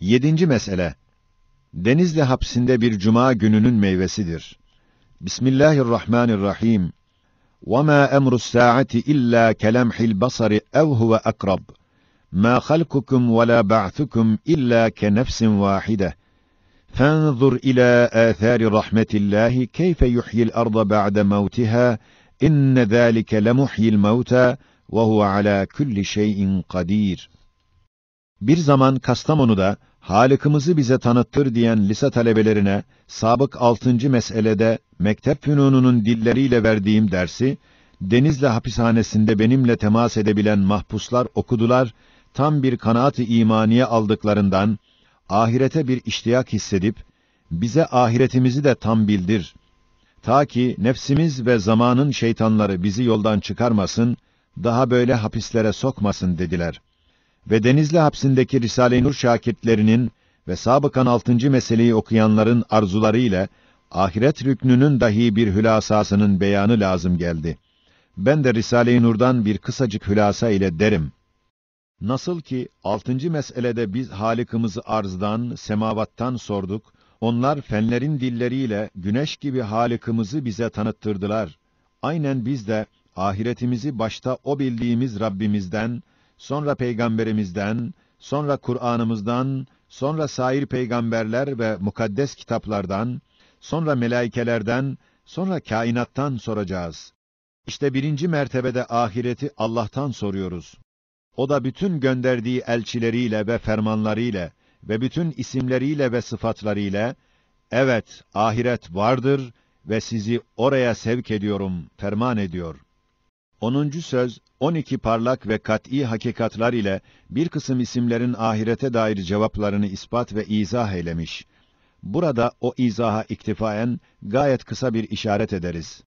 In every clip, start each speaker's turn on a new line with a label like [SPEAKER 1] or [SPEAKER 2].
[SPEAKER 1] Yedinci mesele. Denizli hapsinde bir cuma gününün meyvesidir. Bismillahirrahmanirrahim. وَمَا أَمْرُ السَّاعَةِ إِلَّا كَلَمْحِ الْبَصَرِ أَوْ هُوَ أَقْرَبُ مَا خَلْقُكُمْ وَلَا بَعْثُكُمْ إِلَّا كَنَفْسٍ وَاحِدَةٍ فانظر إلى آثار رحمة الله كيف يحيي الأرض بعد موتها إن ذلك لمحيي الموتى وهو على كل şeyin قدير Bir zaman Kastamonu'da Halık'ımızı bize tanıttır diyen lise talebelerine sabık altıncı meselede mektep fünununun dilleriyle verdiğim dersi Denizli hapishanesinde benimle temas edebilen mahpuslar okudular, tam bir kanaat-ı imaniye aldıklarından ahirete bir iştiyak hissedip bize ahiretimizi de tam bildir. Ta ki nefsimiz ve zamanın şeytanları bizi yoldan çıkarmasın, daha böyle hapislere sokmasın dediler. Ve Denizli hapsindeki Risale-i Nur şakirtlerinin ve sabıkan altıncı meseleyi okuyanların arzuları ile ahiret rüknünün dahi bir hülasasının beyanı lazım geldi. Ben de Risale-i Nur'dan bir kısacık hülasa ile derim. Nasıl ki altıncı meselede biz Halık'ımızı arzdan, semavattan sorduk, onlar fenlerin dilleriyle güneş gibi Halık'ımızı bize tanıttırdılar. Aynen biz de ahiretimizi başta o bildiğimiz Rabbimizden, sonra peygamberimizden, sonra Kur'an'ımızdan, sonra sair peygamberler ve mukaddes kitaplardan, sonra melaikelerden, sonra kainattan soracağız. İşte birinci mertebede ahireti Allah'tan soruyoruz. O da bütün gönderdiği elçileriyle ve fermanlarıyla ve bütün isimleriyle ve sıfatlarıyla, evet, ahiret vardır ve sizi oraya sevk ediyorum, ferman ediyor. Onuncu söz, on iki parlak ve kat'î hakikatlar ile bir kısım isimlerin ahirete dair cevaplarını ispat ve izah eylemiş. Burada o izaha iktifaen gayet kısa bir işaret ederiz.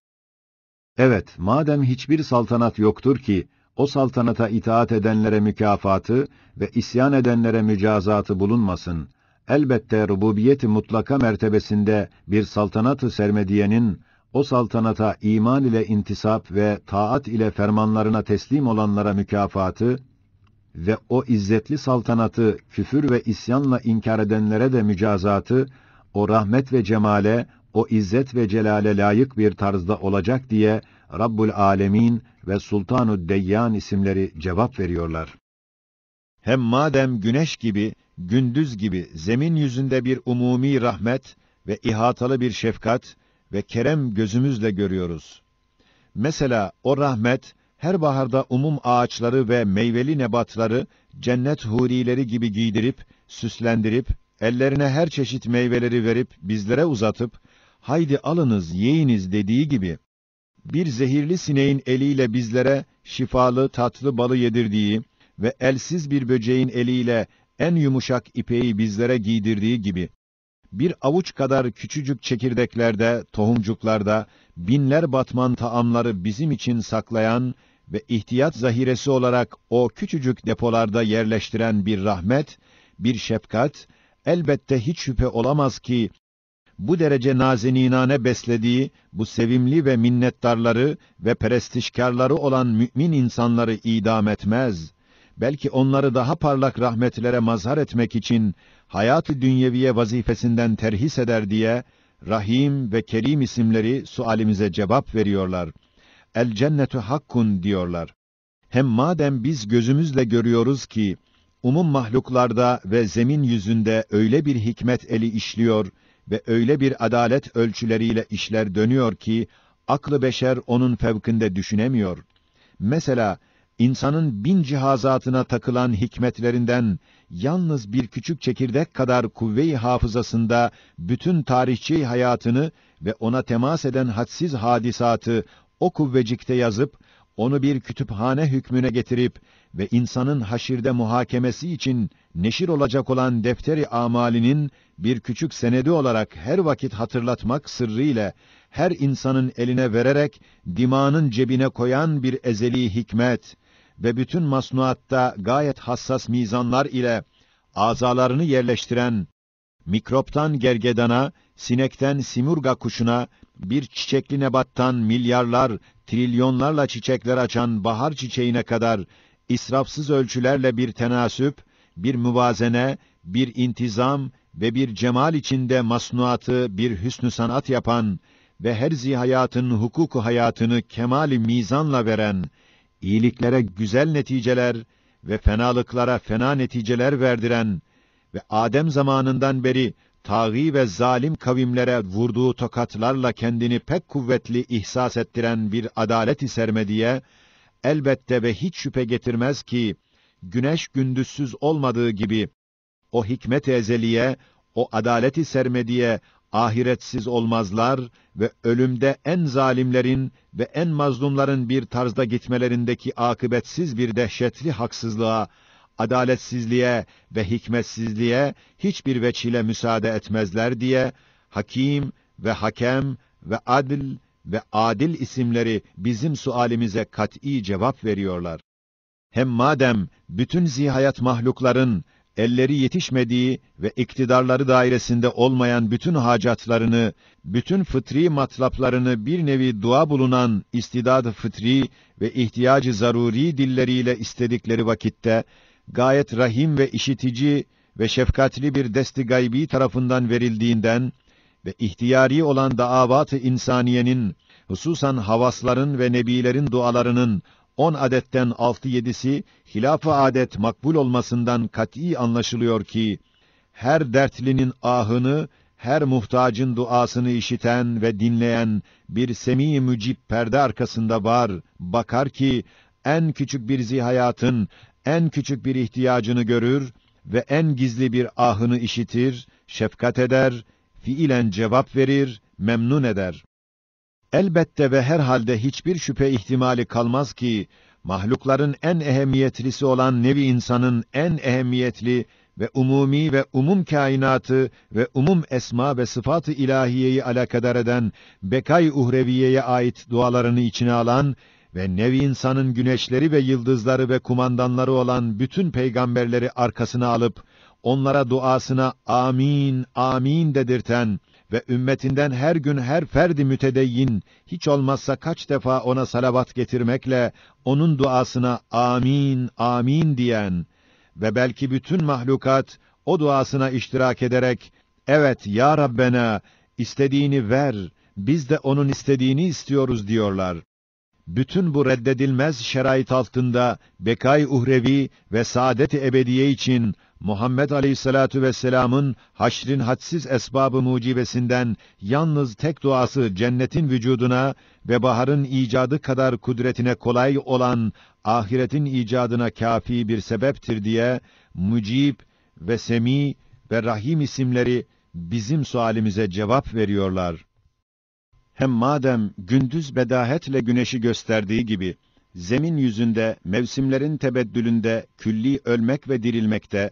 [SPEAKER 1] Evet, madem hiçbir saltanat yoktur ki, o saltanata itaat edenlere mükafatı ve isyan edenlere mücazatı bulunmasın. Elbette rububiyeti mutlaka mertebesinde bir saltanatı sermediyenin o saltanata iman ile intisap ve taat ile fermanlarına teslim olanlara mükafatı ve o izzetli saltanatı küfür ve isyanla inkar edenlere de mücazatı o rahmet ve cemale, o izzet ve celale layık bir tarzda olacak diye Rabbul Alemin ve Sultanu Deyyan isimleri cevap veriyorlar. Hem madem güneş gibi, gündüz gibi zemin yüzünde bir umumi rahmet ve ihatalı bir şefkat ve kerem gözümüzle görüyoruz. Mesela o rahmet her baharda umum ağaçları ve meyveli nebatları cennet hurileri gibi giydirip, süslendirip, ellerine her çeşit meyveleri verip bizlere uzatıp, haydi alınız, yiyiniz dediği gibi, bir zehirli sineğin eliyle bizlere şifalı tatlı balı yedirdiği ve elsiz bir böceğin eliyle en yumuşak ipeği bizlere giydirdiği gibi, bir avuç kadar küçücük çekirdeklerde, tohumcuklarda, binler batman taamları bizim için saklayan ve ihtiyat zahiresi olarak o küçücük depolarda yerleştiren bir rahmet, bir şefkat, elbette hiç şüphe olamaz ki, bu derece nazeninane beslediği bu sevimli ve minnettarları ve perestişkarları olan mümin insanları idam etmez. Belki onları daha parlak rahmetlere mazhar etmek için hayat-ı dünyeviye vazifesinden terhis eder diye Rahim ve Kerim isimleri sualimize cevap veriyorlar. El cennetu hakkun diyorlar. Hem madem biz gözümüzle görüyoruz ki umum mahluklarda ve zemin yüzünde öyle bir hikmet eli işliyor ve öyle bir adalet ölçüleriyle işler dönüyor ki aklı beşer onun fevkinde düşünemiyor. Mesela insanın bin cihazatına takılan hikmetlerinden yalnız bir küçük çekirdek kadar kuvve-i hafızasında bütün tarihçi hayatını ve ona temas eden hadsiz hadisatı o kuvvecikte yazıp onu bir kütüphane hükmüne getirip ve insanın haşirde muhakemesi için neşir olacak olan defteri amalinin bir küçük senedi olarak her vakit hatırlatmak sırrıyla her insanın eline vererek dimağının cebine koyan bir ezeli hikmet ve bütün masnuatta gayet hassas mizanlar ile azalarını yerleştiren mikroptan gergedana, sinekten simurga kuşuna, bir çiçekli nebattan milyarlar, trilyonlarla çiçekler açan bahar çiçeğine kadar israfsız ölçülerle bir tenasüp bir müvazene, bir intizam ve bir cemal içinde masnuatı bir hüsnü sanat yapan ve her zihayatın hukuku hayatını kemali mizanla veren, iyiliklere güzel neticeler ve fenalıklara fena neticeler verdiren ve Adem zamanından beri tağî ve zalim kavimlere vurduğu tokatlarla kendini pek kuvvetli ihsas ettiren bir adalet-i sermediye, elbette ve hiç şüphe getirmez ki, güneş gündüzsüz olmadığı gibi, o hikmet-i ezeliye, o adalet-i sermediye ahiretsiz olmazlar ve ölümde en zalimlerin ve en mazlumların bir tarzda gitmelerindeki akıbetsiz bir dehşetli haksızlığa, adaletsizliğe ve hikmetsizliğe hiçbir veçile müsaade etmezler diye Hakim ve Hakem ve Adil ve Adil isimleri bizim sualimize kat'î cevap veriyorlar. Hem madem bütün zihayat mahlukların elleri yetişmediği ve iktidarları dairesinde olmayan bütün hacatlarını, bütün fıtri matlaplarını bir nevi dua bulunan istidad-ı fıtri ve ihtiyacı zaruri dilleriyle istedikleri vakitte, gayet rahim ve işitici ve şefkatli bir desti gaybi tarafından verildiğinden ve ihtiyari olan daavat-ı insaniyenin, hususan havasların ve nebilerin dualarının on adetten altı yedisi hilaf-ı adet makbul olmasından kat'î anlaşılıyor ki her dertlinin ahını, her muhtacın duasını işiten ve dinleyen bir semi mücib perde arkasında var. Bakar ki en küçük bir zihayatın en küçük bir ihtiyacını görür ve en gizli bir ahını işitir, şefkat eder, fiilen cevap verir, memnun eder. Elbette ve herhalde hiçbir şüphe ihtimali kalmaz ki, mahlukların en ehemmiyetlisi olan nevi insanın en ehemmiyetli ve umumi ve umum kainatı ve umum esma ve sıfat-ı ilahiyeyi alakadar eden bekay uhreviyeye ait dualarını içine alan ve nevi insanın güneşleri ve yıldızları ve kumandanları olan bütün peygamberleri arkasına alıp onlara duasına amin amin dedirten ve ümmetinden her gün her ferdi mütedeyyin, hiç olmazsa kaç defa ona salavat getirmekle, onun duasına amin, amin diyen ve belki bütün mahlukat, o duasına iştirak ederek, evet ya Rabbena, istediğini ver, biz de onun istediğini istiyoruz diyorlar. Bütün bu reddedilmez şerait altında, bekay uhrevi ve saadet-i ebediye için, Muhammed Aleyhisselatu vesselam'ın haşrin hadsiz esbabı mucibesinden yalnız tek duası cennetin vücuduna ve baharın icadı kadar kudretine kolay olan ahiretin icadına kafi bir sebeptir diye mucib ve semi ve rahim isimleri bizim sualimize cevap veriyorlar. Hem madem gündüz bedahetle güneşi gösterdiği gibi zemin yüzünde mevsimlerin tebeddülünde külli ölmek ve dirilmekte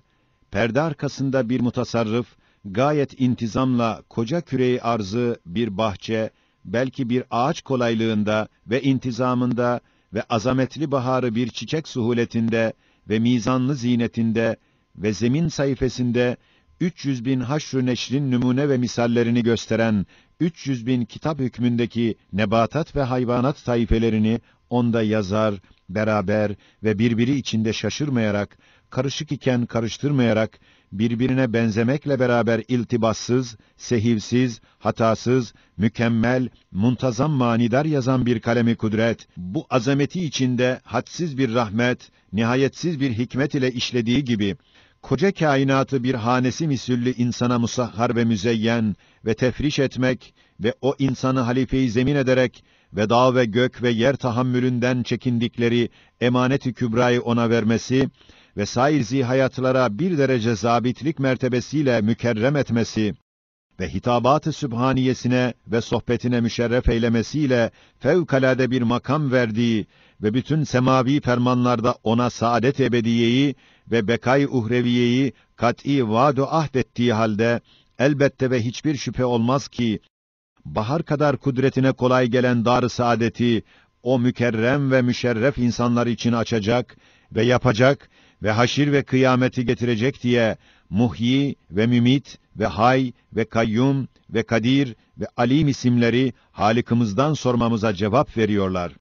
[SPEAKER 1] perde arkasında bir mutasarrıf, gayet intizamla koca küreyi arzı bir bahçe, belki bir ağaç kolaylığında ve intizamında ve azametli baharı bir çiçek suhuletinde ve mizanlı zinetinde ve zemin sayfasında 300 bin haşr neşrin numune ve misallerini gösteren 300 bin kitap hükmündeki nebatat ve hayvanat tayfelerini onda yazar, beraber ve birbiri içinde şaşırmayarak karışık iken karıştırmayarak, birbirine benzemekle beraber iltibassız, sehivsiz, hatasız, mükemmel, muntazam manidar yazan bir kalemi kudret, bu azameti içinde hadsiz bir rahmet, nihayetsiz bir hikmet ile işlediği gibi, koca kainatı bir hanesi misüllü insana musahhar ve müzeyyen ve tefriş etmek ve o insanı halife-i zemin ederek ve dağ ve gök ve yer tahammülünden çekindikleri emanet-i kübrayı ona vermesi ve sair hayatlara bir derece zabitlik mertebesiyle mükerrem etmesi ve hitabat-ı sübhaniyesine ve sohbetine müşerref eylemesiyle fevkalade bir makam verdiği ve bütün semavi fermanlarda ona saadet ebediyeyi ve bekay uhreviyeyi kat'î vaad-ı ahdettiği halde elbette ve hiçbir şüphe olmaz ki bahar kadar kudretine kolay gelen dar saadeti o mükerrem ve müşerref insanlar için açacak ve yapacak ve haşir ve kıyameti getirecek diye muhyi ve mümit ve hay ve kayyum ve kadir ve alim isimleri Halikimizden sormamıza cevap veriyorlar.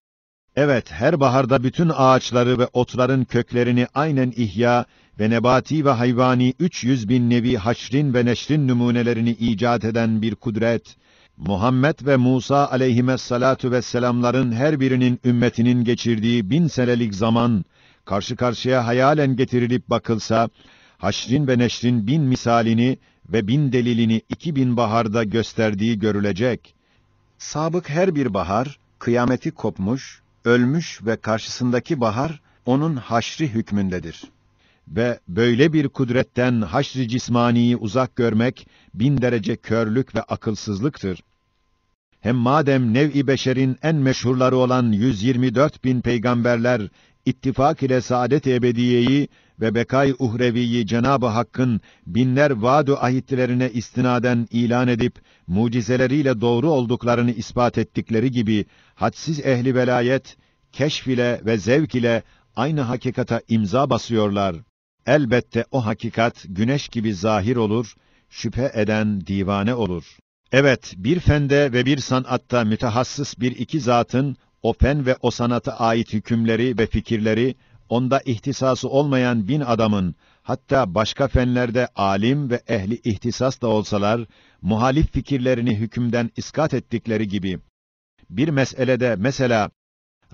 [SPEAKER 1] Evet, her baharda bütün ağaçları ve otların köklerini aynen ihya ve nebati ve hayvani 300 bin nevi haşrin ve neşrin numunelerini icat eden bir kudret, Muhammed ve Musa aleyhissalatu vesselamların her birinin ümmetinin geçirdiği bin senelik zaman, karşı karşıya hayalen getirilip bakılsa, haşrin ve neşrin bin misalini ve bin delilini iki bin baharda gösterdiği görülecek. Sabık her bir bahar, kıyameti kopmuş, ölmüş ve karşısındaki bahar, onun haşri hükmündedir. Ve böyle bir kudretten haşri cismaniyi uzak görmek, bin derece körlük ve akılsızlıktır. Hem madem nev-i beşerin en meşhurları olan 124 bin peygamberler, ittifak ile saadet ebediyeyi ve bekay uhreviyi Cenab-ı Hakk'ın binler vaadu ahitlerine istinaden ilan edip mucizeleriyle doğru olduklarını ispat ettikleri gibi hadsiz ehli velayet keşf ile ve zevk ile aynı hakikata imza basıyorlar. Elbette o hakikat güneş gibi zahir olur, şüphe eden divane olur. Evet, bir fende ve bir sanatta mütehassıs bir iki zatın o fen ve o sanata ait hükümleri ve fikirleri onda ihtisası olmayan bin adamın hatta başka fenlerde alim ve ehli ihtisas da olsalar muhalif fikirlerini hükümden iskat ettikleri gibi. Bir meselede mesela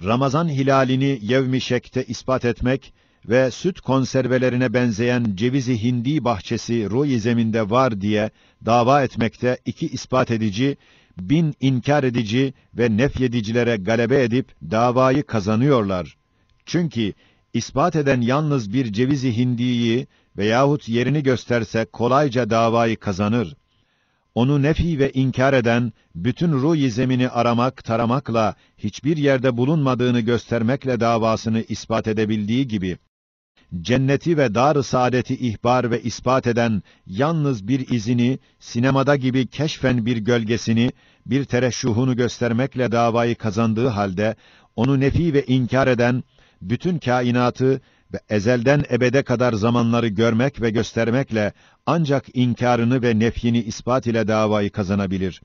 [SPEAKER 1] Ramazan hilalini yevmi şekte ispat etmek ve süt konservelerine benzeyen cevizi hindi bahçesi ruh zeminde var diye dava etmekte iki ispat edici, bin inkar edici ve nefyedicilere galebe edip davayı kazanıyorlar. Çünkü ispat eden yalnız bir cevizi hindiyi veyahut yerini gösterse kolayca davayı kazanır. Onu nefi ve inkar eden, bütün ruh zemini aramak, taramakla, hiçbir yerde bulunmadığını göstermekle davasını ispat edebildiği gibi, cenneti ve dar-ı saadeti ihbar ve ispat eden yalnız bir izini, sinemada gibi keşfen bir gölgesini, bir tereşşuhunu göstermekle davayı kazandığı halde, onu nefi ve inkar eden, bütün kainatı ve ezelden ebede kadar zamanları görmek ve göstermekle ancak inkarını ve nefyini ispat ile davayı kazanabilir.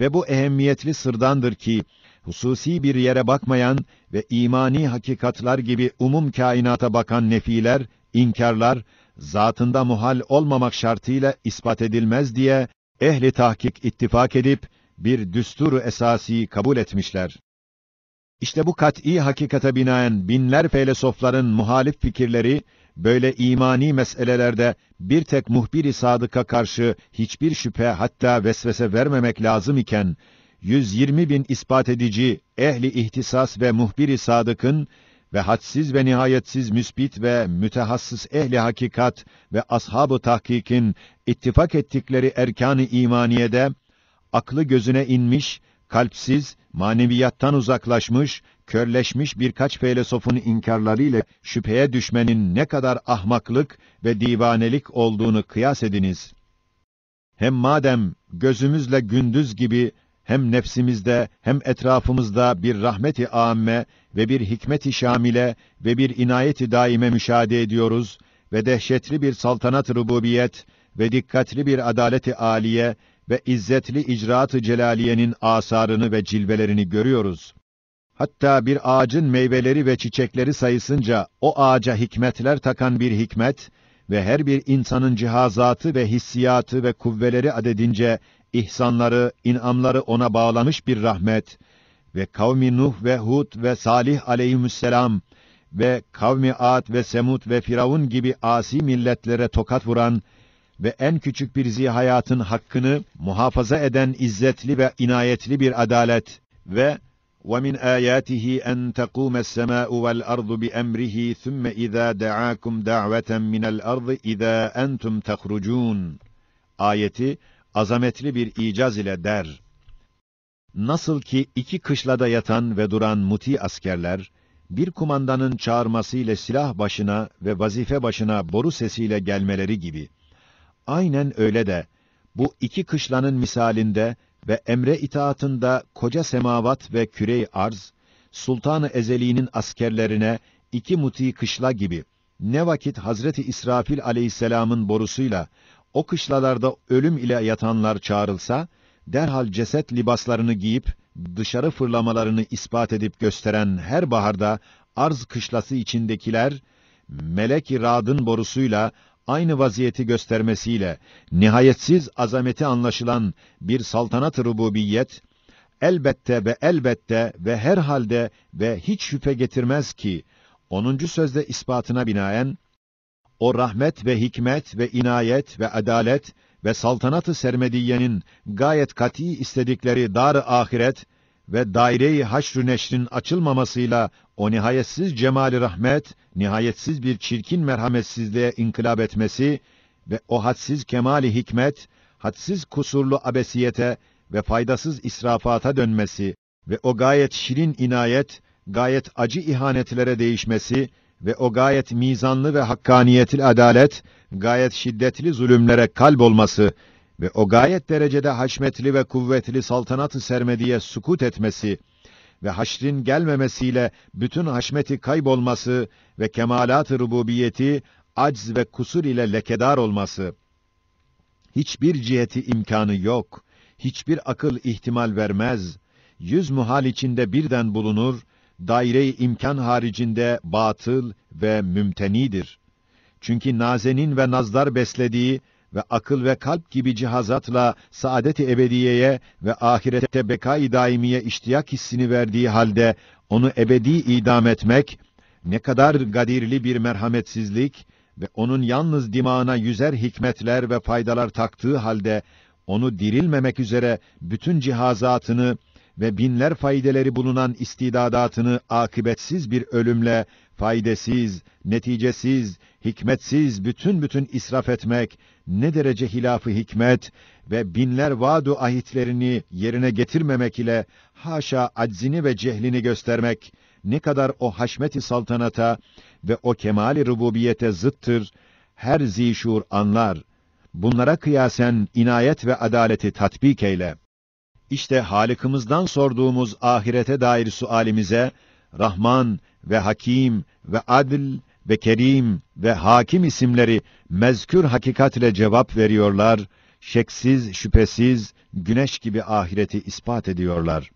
[SPEAKER 1] Ve bu ehemmiyetli sırdandır ki, hususi bir yere bakmayan ve imani hakikatlar gibi umum kainata bakan nefiler, inkarlar, zatında muhal olmamak şartıyla ispat edilmez diye ehli tahkik ittifak edip bir düsturu esasi kabul etmişler. İşte bu kat'î hakikate binaen binler felsefeler'in muhalif fikirleri böyle imani meselelerde bir tek muhbir-i sadıka karşı hiçbir şüphe hatta vesvese vermemek lazım iken 120 bin ispat edici ehli ihtisas ve muhbir-i sadıkın ve hadsiz ve nihayetsiz müsbit ve mütehassıs ehli hakikat ve ashab-ı tahkikin ittifak ettikleri erkan-ı imaniyede aklı gözüne inmiş, kalpsiz, maneviyattan uzaklaşmış, körleşmiş birkaç felsefonun inkarlarıyla şüpheye düşmenin ne kadar ahmaklık ve divanelik olduğunu kıyas ediniz. Hem madem gözümüzle gündüz gibi hem nefsimizde hem etrafımızda bir rahmeti âmme ve bir hikmeti şamile ve bir inayeti daime müşahede ediyoruz ve dehşetli bir saltanat rububiyet ve dikkatli bir adaleti âliye ve izzetli icraat-ı celaliyenin asarını ve cilvelerini görüyoruz. Hatta bir ağacın meyveleri ve çiçekleri sayısınca o ağaca hikmetler takan bir hikmet ve her bir insanın cihazatı ve hissiyatı ve kuvveleri adedince ihsanları, inamları ona bağlamış bir rahmet ve kavmi Nuh ve Hud ve Salih aleyhisselam ve kavmi Ad ve Semud ve Firavun gibi asi milletlere tokat vuran ve en küçük bir zihayatın hakkını muhafaza eden izzetli ve inayetli bir adalet ve وَمِنْ آيَاتِهِ أَنْ تَقُومَ السَّمَاءُ وَالْأَرْضُ بِأَمْرِهِ ثُمَّ إِذَا دَعَاكُمْ دَعْوَةً مِنَ الْأَرْضِ إِذَا أَنْتُمْ تَخْرُجُونَ Ayeti azametli bir icaz ile der. Nasıl ki iki kışlada yatan ve duran muti askerler, bir kumandanın çağırmasıyla silah başına ve vazife başına boru sesiyle gelmeleri gibi. Aynen öyle de, bu iki kışlanın misalinde ve emre itaatında koca semavat ve kürey arz, Sultan-ı Ezeli'nin askerlerine iki muti kışla gibi, ne vakit Hazreti İsrafil aleyhisselamın borusuyla o kışlalarda ölüm ile yatanlar çağrılsa, derhal ceset libaslarını giyip dışarı fırlamalarını ispat edip gösteren her baharda arz kışlası içindekiler, melek-i radın borusuyla aynı vaziyeti göstermesiyle nihayetsiz azameti anlaşılan bir saltanat-ı rububiyet elbette ve elbette ve her halde ve hiç şüphe getirmez ki 10. sözde ispatına binaen o rahmet ve hikmet ve inayet ve adalet ve saltanat-ı sermediyenin gayet kati istedikleri dar-ı ahiret ve daire-i haşr-ı neşrin açılmamasıyla o nihayetsiz cemali rahmet, nihayetsiz bir çirkin merhametsizliğe inkılap etmesi ve o hadsiz kemali hikmet, hadsiz kusurlu abesiyete ve faydasız israfata dönmesi ve o gayet şirin inayet, gayet acı ihanetlere değişmesi ve o gayet mizanlı ve hakkaniyetil adalet, gayet şiddetli zulümlere kalp olması ve o gayet derecede haşmetli ve kuvvetli saltanat-ı sermediye sukut etmesi ve haşrin gelmemesiyle bütün haşmeti kaybolması ve kemalat-ı rububiyeti acz ve kusur ile lekedar olması. Hiçbir ciheti imkanı yok, hiçbir akıl ihtimal vermez, yüz muhal içinde birden bulunur, daire-i imkan haricinde batıl ve mümtenidir. Çünkü nazenin ve nazlar beslediği ve akıl ve kalp gibi cihazatla saadet-i ebediyeye ve ahirette beka-i daimiye iştiyak hissini verdiği halde onu ebedi idam etmek ne kadar gadirli bir merhametsizlik ve onun yalnız dimağına yüzer hikmetler ve faydalar taktığı halde onu dirilmemek üzere bütün cihazatını ve binler faydeleri bulunan istidadatını akıbetsiz bir ölümle faydasız, neticesiz, hikmetsiz bütün bütün israf etmek ne derece hilafı hikmet ve binler vaadu ahitlerini yerine getirmemek ile haşa aczini ve cehlini göstermek ne kadar o haşmeti saltanata ve o kemali rububiyete zıttır her zişur anlar. Bunlara kıyasen inayet ve adaleti tatbik eyle. İşte Halık'ımızdan sorduğumuz ahirete dair sualimize Rahman ve Hakim ve Adil ve Kerim ve Hakim isimleri mezkür hakikat ile cevap veriyorlar, şeksiz, şüphesiz, güneş gibi ahireti ispat ediyorlar.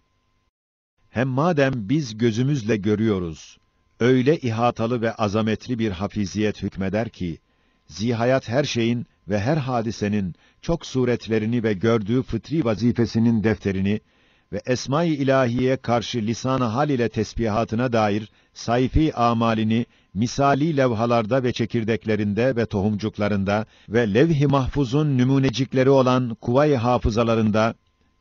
[SPEAKER 1] Hem madem biz gözümüzle görüyoruz, öyle ihatalı ve azametli bir hafiziyet hükmeder ki, zihayat her şeyin ve her hadisenin çok suretlerini ve gördüğü fıtri vazifesinin defterini ve esma-i ilahiyeye karşı lisan-ı hal ile tesbihatına dair sayfi amalini misali levhalarda ve çekirdeklerinde ve tohumcuklarında ve levh-i mahfuzun nümunecikleri olan kuvay hafızalarında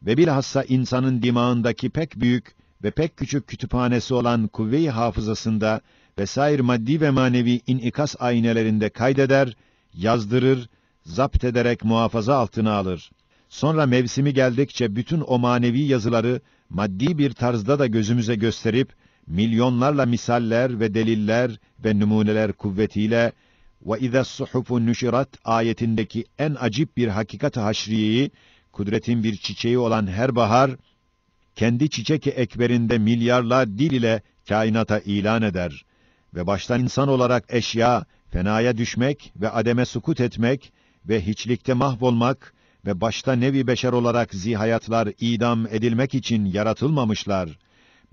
[SPEAKER 1] ve bilhassa insanın dimağındaki pek büyük ve pek küçük kütüphanesi olan kuvve-i hafızasında vesair maddi ve manevi inikas aynelerinde kaydeder, yazdırır, zapt ederek muhafaza altına alır. Sonra mevsimi geldikçe bütün o manevi yazıları maddi bir tarzda da gözümüze gösterip milyonlarla misaller ve deliller ve numuneler kuvvetiyle ve izâ suhufu nüşirat ayetindeki en acip bir hakikat-ı haşriyeyi kudretin bir çiçeği olan her bahar kendi çiçek ekberinde milyarlar dil ile kainata ilan eder ve baştan insan olarak eşya fenaya düşmek ve ademe sukut etmek ve hiçlikte mahvolmak ve başta nevi beşer olarak zihayatlar idam edilmek için yaratılmamışlar.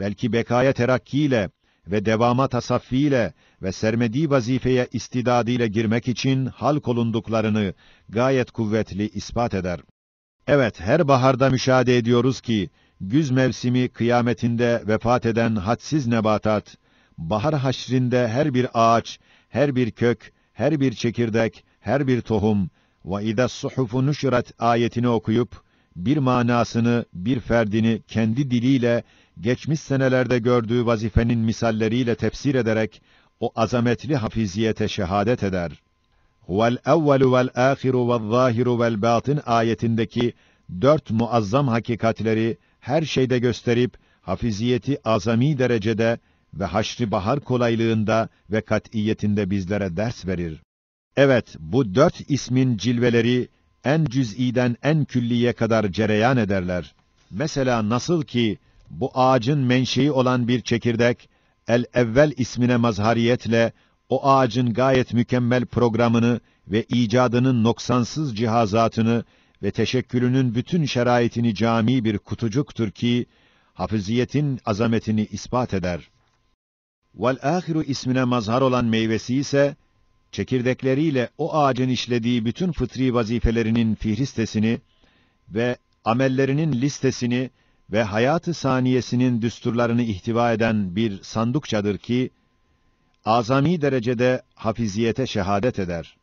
[SPEAKER 1] Belki bekaya terakkiyle ve devama tasaffiyle ve sermedi vazifeye istidadıyla girmek için halk olunduklarını gayet kuvvetli ispat eder. Evet, her baharda müşahede ediyoruz ki, güz mevsimi kıyametinde vefat eden hadsiz nebatat, bahar haşrinde her bir ağaç, her bir kök, her bir çekirdek, her bir tohum, ve idâ suhufu nuşrat ayetini okuyup, bir manasını, bir ferdini kendi diliyle, geçmiş senelerde gördüğü vazifenin misalleriyle tefsir ederek, o azametli hafiziyete şehadet eder. Huvel evvelu vel âhiru vel zâhiru vel batın ayetindeki dört muazzam hakikatleri her şeyde gösterip, hafiziyeti azami derecede ve haşri bahar kolaylığında ve kat'iyetinde bizlere ders verir. Evet, bu dört ismin cilveleri en cüz'iden en külliye kadar cereyan ederler. Mesela nasıl ki bu ağacın menşei olan bir çekirdek el evvel ismine mazhariyetle o ağacın gayet mükemmel programını ve icadının noksansız cihazatını ve teşekkülünün bütün şeraitini cami bir kutucuktur ki hafiziyetin azametini ispat eder. Vel ahiru ismine mazhar olan meyvesi ise, çekirdekleriyle o ağacın işlediği bütün fıtri vazifelerinin fihristesini ve amellerinin listesini ve hayatı saniyesinin düsturlarını ihtiva eden bir sandukçadır ki azami derecede hafiziyete şehadet eder.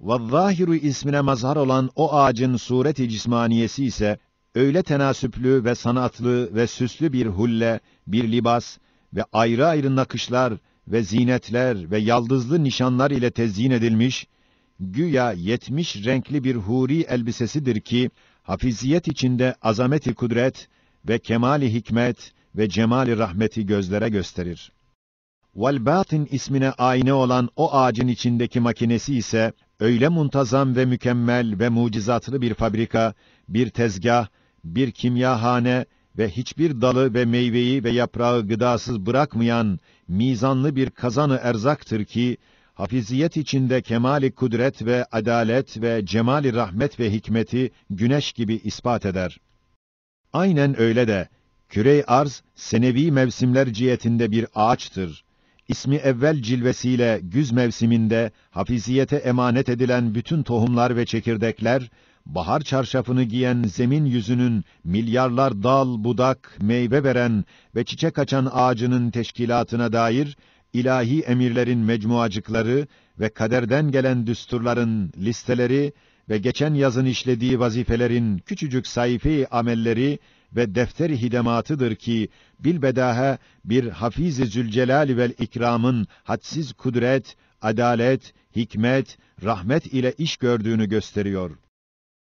[SPEAKER 1] Vallahiru ismine mazhar olan o ağacın sureti cismaniyesi ise öyle tenasüplü ve sanatlı ve süslü bir hulle, bir libas ve ayrı ayrı nakışlar ve zinetler ve yaldızlı nişanlar ile tezyin edilmiş, güya yetmiş renkli bir huri elbisesidir ki, hafiziyet içinde azameti kudret ve kemali hikmet ve cemali rahmeti gözlere gösterir. Vel batin ismine ayne olan o ağacın içindeki makinesi ise öyle muntazam ve mükemmel ve mucizatlı bir fabrika, bir tezgah, bir kimyahane ve hiçbir dalı ve meyveyi ve yaprağı gıdasız bırakmayan mizanlı bir kazanı erzaktır ki hafiziyet içinde kemali kudret ve adalet ve cemali rahmet ve hikmeti güneş gibi ispat eder. Aynen öyle de kürey arz senevi mevsimler cihetinde bir ağaçtır. İsmi evvel cilvesiyle güz mevsiminde hafiziyete emanet edilen bütün tohumlar ve çekirdekler bahar çarşafını giyen zemin yüzünün milyarlar dal, budak, meyve veren ve çiçek açan ağacının teşkilatına dair ilahi emirlerin mecmuacıkları ve kaderden gelen düsturların listeleri ve geçen yazın işlediği vazifelerin küçücük sayfi amelleri ve defteri hidematıdır ki bilbedahe bir Hafiz-i Zülcelal vel ikramın hadsiz kudret, adalet, hikmet, rahmet ile iş gördüğünü gösteriyor.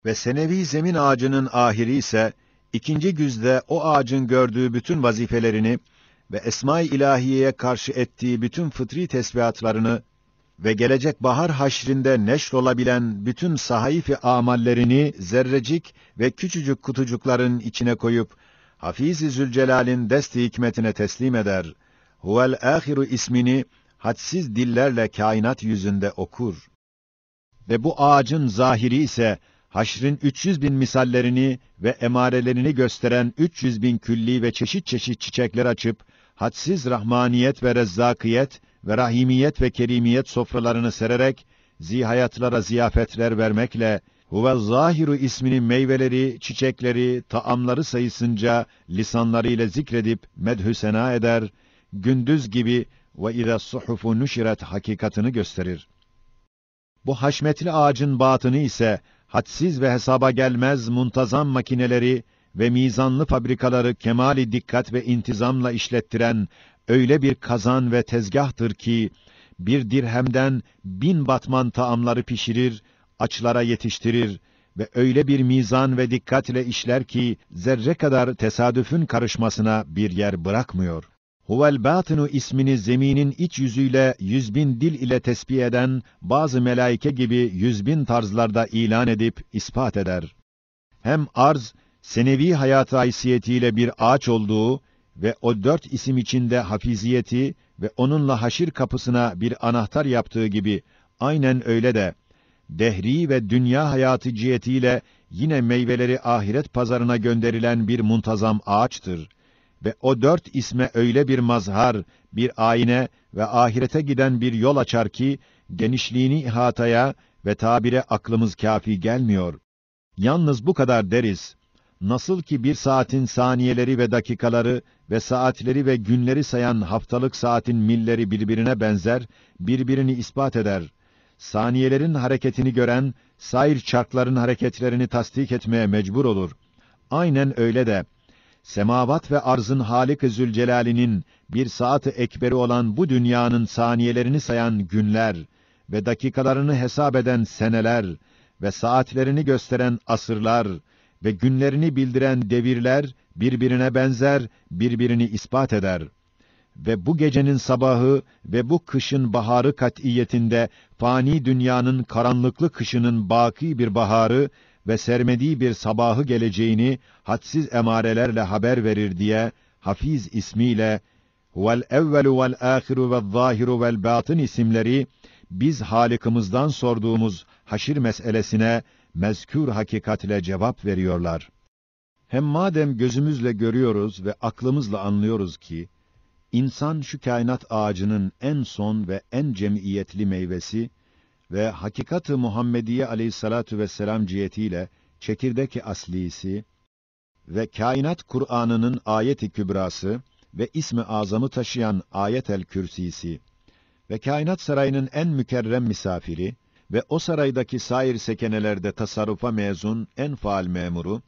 [SPEAKER 1] Ve senevi zemin ağacının ahiri ise ikinci güzde o ağacın gördüğü bütün vazifelerini ve Esma-i İlahiye'ye karşı ettiği bütün fıtri tesbihatlarını ve gelecek bahar haşrinde neşr olabilen bütün sahayif amallerini zerrecik ve küçücük kutucukların içine koyup Hafiz-i Zülcelal'in dest hikmetine teslim eder. Huvel ahiru ismini hadsiz dillerle kainat yüzünde okur. Ve bu ağacın zahiri ise haşrin 300 bin misallerini ve emarelerini gösteren 300 bin külli ve çeşit çeşit çiçekler açıp hadsiz rahmaniyet ve rezzakiyet ve rahimiyet ve kerimiyet sofralarını sererek zihayatlara ziyafetler vermekle huve zahiru isminin meyveleri, çiçekleri, taamları sayısınca lisanlarıyla zikredip medhü sena eder, gündüz gibi ve ila suhufu nuşiret hakikatını gösterir. Bu haşmetli ağacın batını ise hadsiz ve hesaba gelmez muntazam makineleri ve mizanlı fabrikaları kemali dikkat ve intizamla işlettiren öyle bir kazan ve tezgahtır ki, bir dirhemden bin batman taamları pişirir, açlara yetiştirir ve öyle bir mizan ve dikkatle işler ki, zerre kadar tesadüfün karışmasına bir yer bırakmıyor. Huvel batinu ismini zeminin iç yüzüyle yüz bin dil ile tesbih eden bazı melaike gibi yüz bin tarzlarda ilan edip ispat eder. Hem arz, senevi hayatı haysiyetiyle bir ağaç olduğu ve o dört isim içinde hafiziyeti ve onunla haşir kapısına bir anahtar yaptığı gibi aynen öyle de dehri ve dünya hayatı cihetiyle yine meyveleri ahiret pazarına gönderilen bir muntazam ağaçtır ve o dört isme öyle bir mazhar, bir ayine ve ahirete giden bir yol açar ki genişliğini ihataya ve tabire aklımız kafi gelmiyor. Yalnız bu kadar deriz. Nasıl ki bir saatin saniyeleri ve dakikaları ve saatleri ve günleri sayan haftalık saatin milleri birbirine benzer, birbirini ispat eder. Saniyelerin hareketini gören, sair çarkların hareketlerini tasdik etmeye mecbur olur. Aynen öyle de, semavat ve arzın Halik-i Zülcelal'inin bir saat-ı ekberi olan bu dünyanın saniyelerini sayan günler ve dakikalarını hesap eden seneler ve saatlerini gösteren asırlar ve günlerini bildiren devirler birbirine benzer, birbirini ispat eder. Ve bu gecenin sabahı ve bu kışın baharı kat'iyetinde fani dünyanın karanlıklı kışının baki bir baharı ve sermediği bir sabahı geleceğini hadsiz emarelerle haber verir diye Hafiz ismiyle vel evvelu vel ahiru vel zahiru vel batın isimleri biz Halikimizden sorduğumuz haşir meselesine mezkür hakikat ile cevap veriyorlar. Hem madem gözümüzle görüyoruz ve aklımızla anlıyoruz ki, insan şu kainat ağacının en son ve en cemiyetli meyvesi ve hakikat-ı Muhammediye aleyhissalatu vesselam cihetiyle çekirdek aslisi ve kainat Kur'an'ının ayet-i kübrası ve ismi azamı taşıyan ayet-el kürsisi ve kainat sarayının en mükerrem misafiri ve o saraydaki sair sekenelerde tasarrufa mezun en faal memuru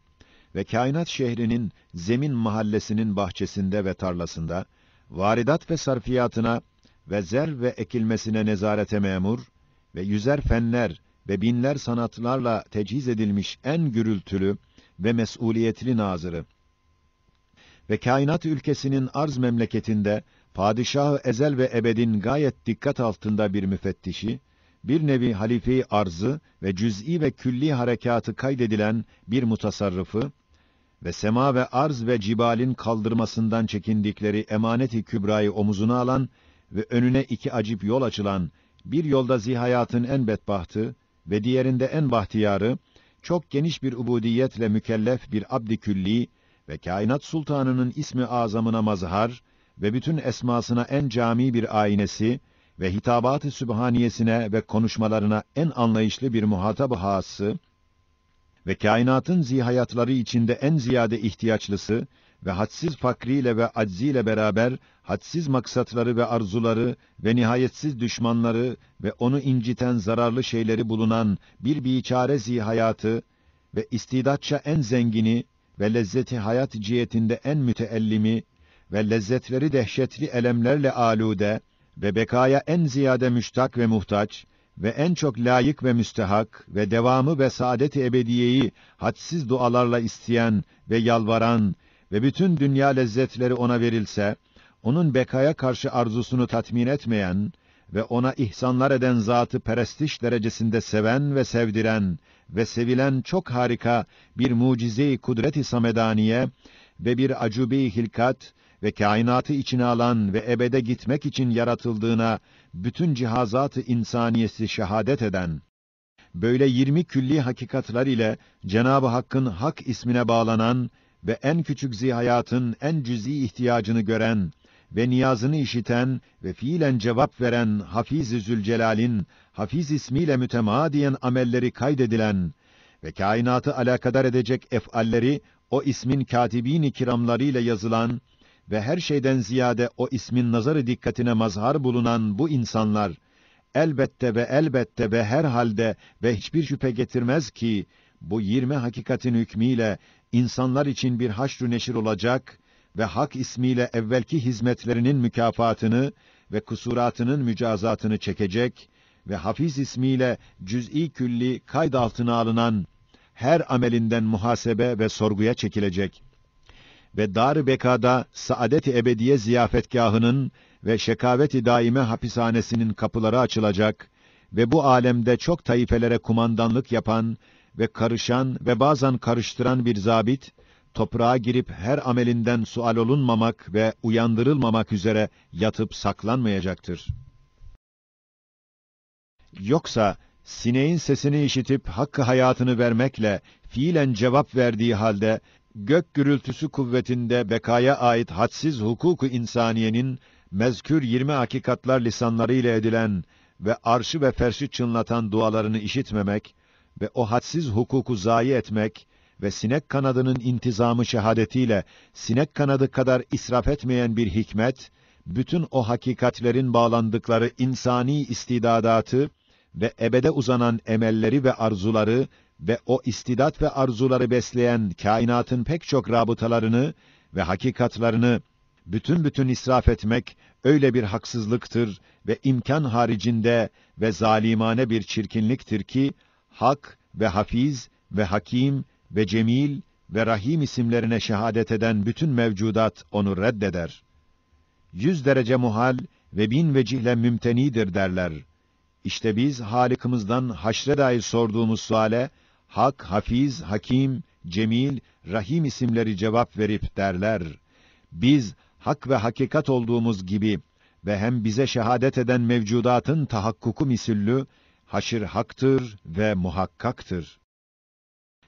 [SPEAKER 1] ve kainat şehrinin zemin mahallesinin bahçesinde ve tarlasında varidat ve sarfiyatına ve zer ve ekilmesine nezarete memur ve yüzer fenler ve binler sanatlarla tecihiz edilmiş en gürültülü ve mesuliyetli nazırı. Ve kainat ülkesinin arz memleketinde padişahı ezel ve ebedin gayet dikkat altında bir müfettişi, bir nevi halife arzı ve cüz'i ve külli harekatı kaydedilen bir mutasarrıfı ve sema ve arz ve cibalin kaldırmasından çekindikleri emaneti kübrayı omuzuna alan ve önüne iki acip yol açılan bir yolda zihayatın en bedbahtı ve diğerinde en bahtiyarı çok geniş bir ubudiyetle mükellef bir abd külli ve kainat sultanının ismi azamına mazhar ve bütün esmasına en cami bir aynesi ve hitabat-ı sübhaniyesine ve konuşmalarına en anlayışlı bir muhatap-ı hası ve kainatın zihayatları içinde en ziyade ihtiyaçlısı ve hadsiz fakriyle ve acziyle beraber hadsiz maksatları ve arzuları ve nihayetsiz düşmanları ve onu inciten zararlı şeyleri bulunan bir biçare zihayatı ve istidatça en zengini ve lezzeti hayat cihetinde en müteellimi ve lezzetleri dehşetli elemlerle alude ve bekaya en ziyade müştak ve muhtaç ve en çok layık ve müstehak ve devamı ve saadet-i ebediyeyi hadsiz dualarla isteyen ve yalvaran ve bütün dünya lezzetleri ona verilse, onun bekaya karşı arzusunu tatmin etmeyen ve ona ihsanlar eden zatı perestiş derecesinde seven ve sevdiren ve sevilen çok harika bir mucize-i kudret-i samedaniye ve bir acube-i hilkat ve kainatı içine alan ve ebede gitmek için yaratıldığına bütün cihazat-ı insaniyesi şehadet eden böyle yirmi külli hakikatlar ile Cenab-ı Hakk'ın hak ismine bağlanan ve en küçük zihayatın en cüz'i ihtiyacını gören ve niyazını işiten ve fiilen cevap veren Hafiz-i Zülcelal'in Hafiz ismiyle mütemadiyen amelleri kaydedilen ve kainatı alakadar edecek efalleri o ismin katibin-i kiramlarıyla yazılan ve her şeyden ziyade o ismin nazarı dikkatine mazhar bulunan bu insanlar elbette ve elbette ve her halde ve hiçbir şüphe getirmez ki bu yirmi hakikatin hükmüyle insanlar için bir haşr neşir olacak ve hak ismiyle evvelki hizmetlerinin mükafatını ve kusuratının mücazatını çekecek ve hafiz ismiyle cüz'i külli kayd altına alınan her amelinden muhasebe ve sorguya çekilecek. Ve dar bekada saadet-i ebediye ziyafetgahının ve şekavet-i daime hapishanesinin kapıları açılacak ve bu alemde çok taifelere kumandanlık yapan ve karışan ve bazen karıştıran bir zabit toprağa girip her amelinden sual olunmamak ve uyandırılmamak üzere yatıp saklanmayacaktır. Yoksa sineğin sesini işitip hakkı hayatını vermekle fiilen cevap verdiği halde gök gürültüsü kuvvetinde bekaya ait hadsiz hukuku insaniyenin mezkür 20 hakikatlar lisanları ile edilen ve arşı ve ferşi çınlatan dualarını işitmemek ve o hadsiz hukuku zayi etmek ve sinek kanadının intizamı şehadetiyle sinek kanadı kadar israf etmeyen bir hikmet, bütün o hakikatlerin bağlandıkları insani istidadatı ve ebede uzanan emelleri ve arzuları ve o istidat ve arzuları besleyen kainatın pek çok rabıtalarını ve hakikatlarını bütün bütün israf etmek öyle bir haksızlıktır ve imkan haricinde ve zalimane bir çirkinliktir ki hak ve hafiz ve hakim ve cemil ve rahim isimlerine şehadet eden bütün mevcudat onu reddeder. Yüz derece muhal ve bin vecihle mümtenidir derler. İşte biz Halık'ımızdan haşre dair sorduğumuz suale Hak, Hafiz, Hakim, Cemil, Rahim isimleri cevap verip derler. Biz hak ve hakikat olduğumuz gibi ve hem bize şehadet eden mevcudatın tahakkuku misüllü haşir haktır ve muhakkaktır.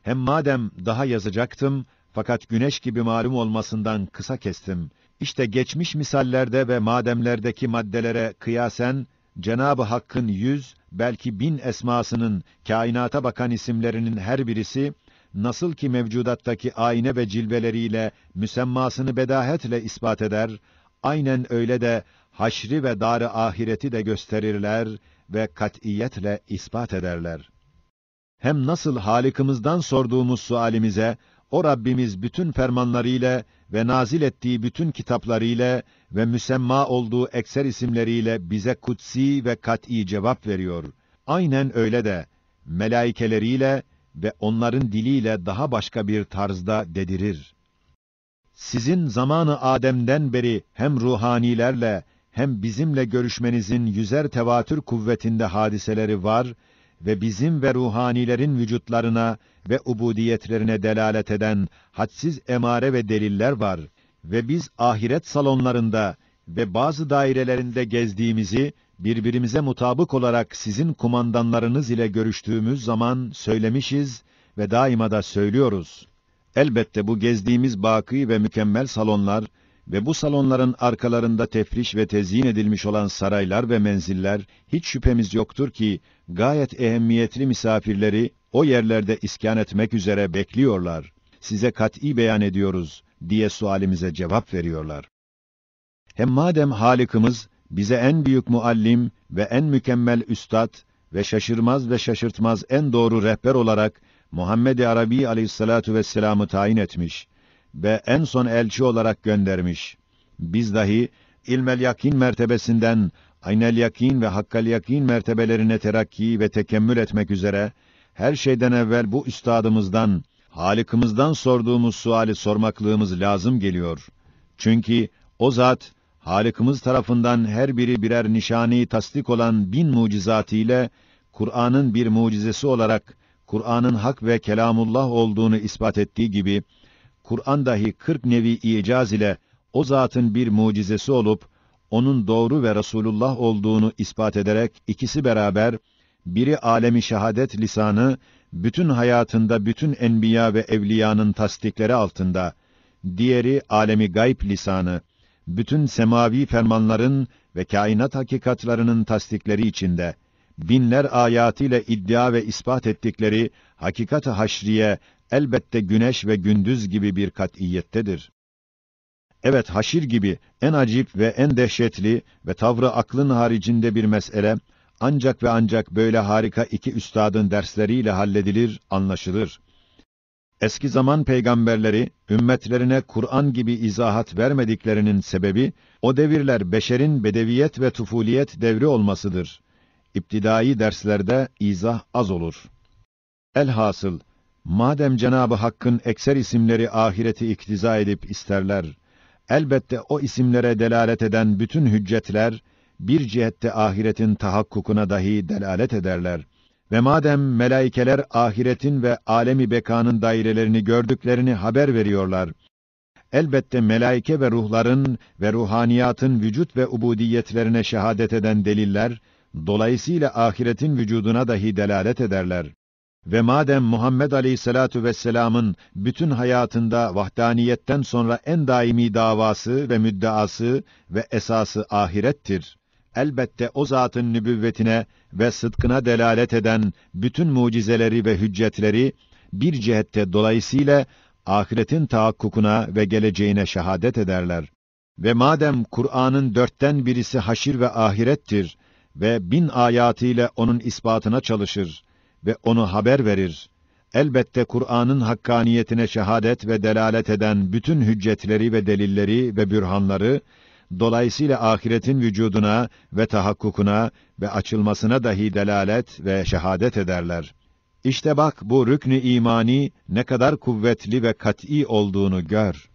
[SPEAKER 1] Hem madem daha yazacaktım, Fakat güneş gibi malum olmasından kısa kestim. İşte geçmiş misallerde ve mademlerdeki maddelere kıyasen, Cenab-ı Hakk'ın yüz, belki bin esmasının, kainata bakan isimlerinin her birisi, nasıl ki mevcudattaki ayne ve cilveleriyle müsemmasını bedahetle ispat eder, aynen öyle de haşri ve dar ahireti de gösterirler ve katiyetle ispat ederler. Hem nasıl Halikimizden sorduğumuz sualimize, o Rabbimiz bütün fermanlarıyla ve nazil ettiği bütün kitaplarıyla ve müsemma olduğu ekser isimleriyle bize kutsi ve kat'î cevap veriyor. Aynen öyle de melaikeleriyle ve onların diliyle daha başka bir tarzda dedirir. Sizin zamanı Adem'den beri hem ruhanilerle hem bizimle görüşmenizin yüzer tevatür kuvvetinde hadiseleri var ve bizim ve ruhanilerin vücutlarına ve ubudiyetlerine delalet eden hadsiz emare ve deliller var ve biz ahiret salonlarında ve bazı dairelerinde gezdiğimizi birbirimize mutabık olarak sizin kumandanlarınız ile görüştüğümüz zaman söylemişiz ve daima da söylüyoruz. Elbette bu gezdiğimiz baki ve mükemmel salonlar ve bu salonların arkalarında tefriş ve tezyin edilmiş olan saraylar ve menziller hiç şüphemiz yoktur ki gayet ehemmiyetli misafirleri o yerlerde iskan etmek üzere bekliyorlar. Size kat'î beyan ediyoruz diye sualimize cevap veriyorlar. Hem madem Halikimiz bize en büyük muallim ve en mükemmel üstad ve şaşırmaz ve şaşırtmaz en doğru rehber olarak Muhammed-i Arabi aleyhissalatu vesselam'ı tayin etmiş ve en son elçi olarak göndermiş. Biz dahi ilmel yakin mertebesinden aynel yakin ve hakkal yakin mertebelerine terakki ve tekemmül etmek üzere her şeyden evvel bu üstadımızdan, Halikimizden sorduğumuz suali sormaklığımız lazım geliyor. Çünkü o zat Halikimiz tarafından her biri birer nişani tasdik olan bin mucizatı ile Kur'an'ın bir mucizesi olarak Kur'an'ın hak ve kelamullah olduğunu ispat ettiği gibi Kur'an dahi 40 nevi icaz ile o zatın bir mucizesi olup onun doğru ve Resulullah olduğunu ispat ederek ikisi beraber biri alemi şehadet lisanı bütün hayatında bütün enbiya ve evliyanın tasdikleri altında, diğeri alemi gayb lisanı bütün semavi fermanların ve kainat hakikatlarının tasdikleri içinde binler ayatıyla iddia ve ispat ettikleri hakikat-ı haşriye elbette güneş ve gündüz gibi bir kat'iyettedir. Evet, haşir gibi en acip ve en dehşetli ve tavrı aklın haricinde bir mesele ancak ve ancak böyle harika iki üstadın dersleriyle halledilir, anlaşılır. Eski zaman peygamberleri ümmetlerine Kur'an gibi izahat vermediklerinin sebebi o devirler beşerin bedeviyet ve tufuliyet devri olmasıdır. İptidai derslerde izah az olur. Elhasıl madem Cenabı Hakk'ın ekser isimleri ahireti iktiza edip isterler, elbette o isimlere delalet eden bütün hüccetler bir cihette ahiretin tahakkukuna dahi delalet ederler. Ve madem melaikeler ahiretin ve alemi bekanın dairelerini gördüklerini haber veriyorlar, elbette melaike ve ruhların ve ruhaniyatın vücut ve ubudiyetlerine şehadet eden deliller, dolayısıyla ahiretin vücuduna dahi delalet ederler. Ve madem Muhammed Aleyhisselatu vesselam'ın bütün hayatında vahdaniyetten sonra en daimi davası ve müddeası ve esası ahirettir elbette o zatın nübüvvetine ve sıdkına delalet eden bütün mucizeleri ve hüccetleri bir cihette dolayısıyla ahiretin tahakkukuna ve geleceğine şehadet ederler. Ve madem Kur'an'ın dörtten birisi haşir ve ahirettir ve bin ayatıyla onun ispatına çalışır ve onu haber verir, elbette Kur'an'ın hakkaniyetine şehadet ve delalet eden bütün hüccetleri ve delilleri ve bürhanları dolayısıyla ahiretin vücuduna ve tahakkukuna ve açılmasına dahi delalet ve şehadet ederler. İşte bak bu rüknü imani ne kadar kuvvetli ve kat'î olduğunu gör.